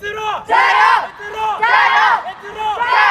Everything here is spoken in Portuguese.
Petro! Petro! Petro!